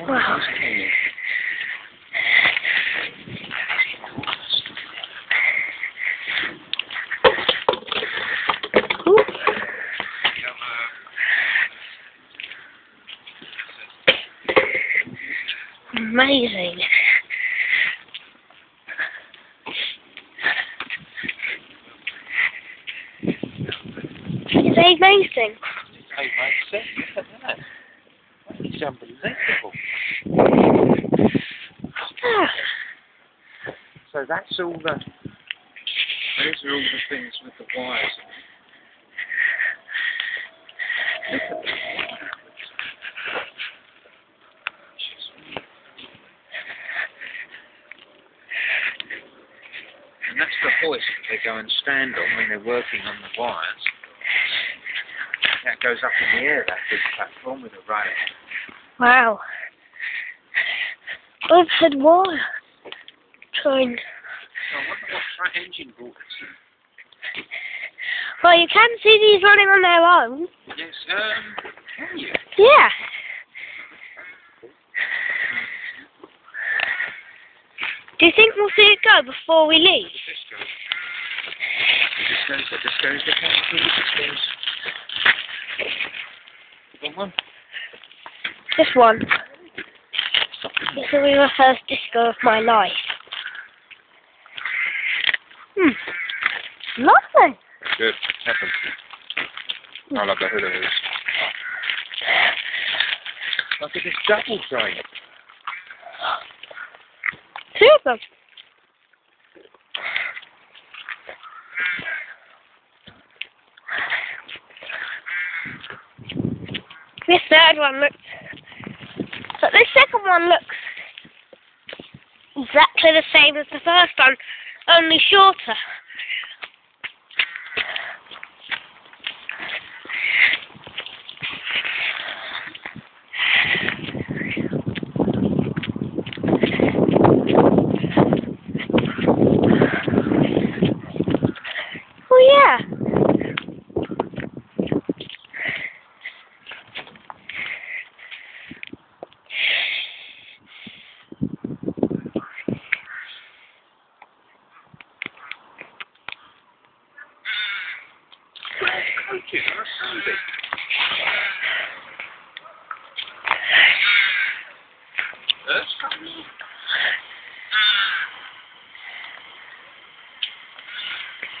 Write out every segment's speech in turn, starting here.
Wow. Amazing. It's amazing. Hey, mate, see, look at that. It's unbelievable. So that's all the. Those are all the things with the wires. Look at that. And that's the hoist that they go and stand on when they're working on the wires. That goes up in the air, that big platform with a rail. Wow. Overhead wire. Trying. I wonder what that engine brought. Well, you can see these running on their own. Yes, um, can you? Yeah. Do you think we'll see it go before we leave? Disco. Disco's the disco's the country, disco's. Got one? Just one. This will be my first disco of my life. Hmm. Lovely. Good. Happen. I love the hood of this. Look at this double train. Two of them. This third one looks. This second one looks exactly the same as the first one, only shorter. Oh yeah. Coaches on a Sunday. That's coming.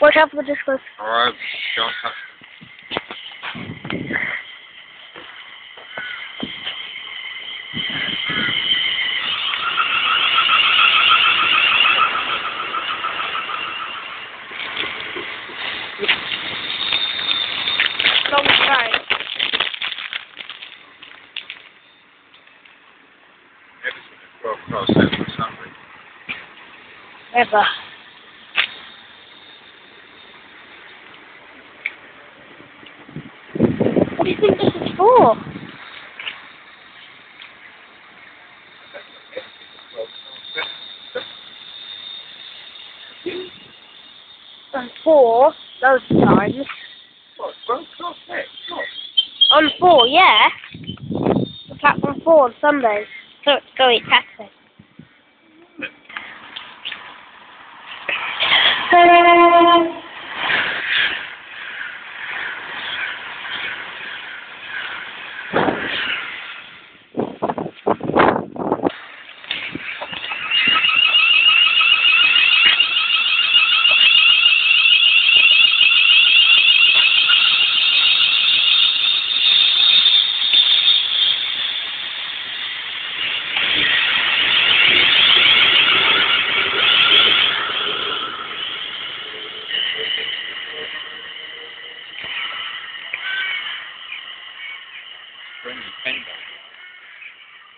Watch out for the discos. Alright, John. Long way. Everything at 12 past seven on Sunday. Ever. What do you think this is for? On four, those times. What, 12 past six? What? On four, yeah. The platform four on Sundays. So it's going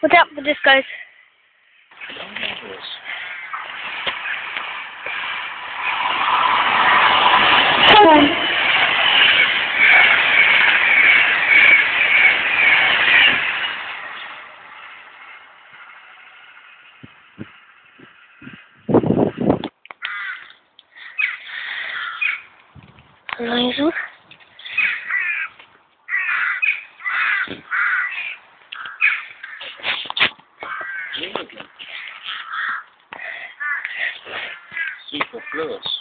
What's up with this, guys? Oh, marvellous. Superfluous.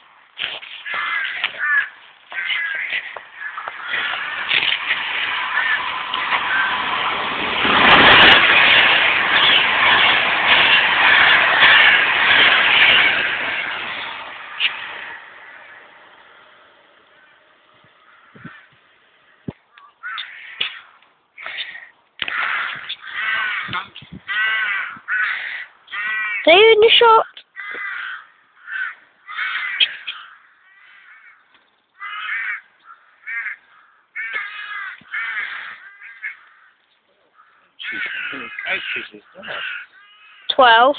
Stay in full of coaches, isn't it? Twelve.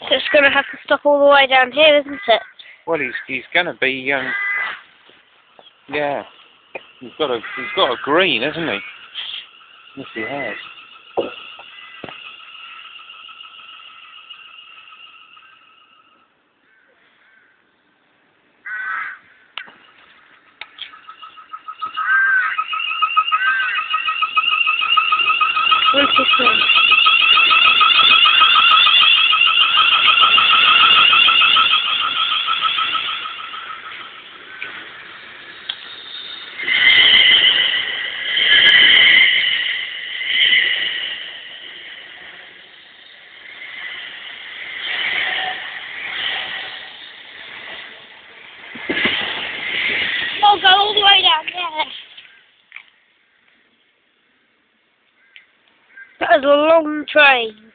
So it's going to have to stop all the way down here, isn't it? Well, he's he's going to be um. Yeah, he's got a he's got a green, hasn't he? Yes, he has. Where's this one? was a long train.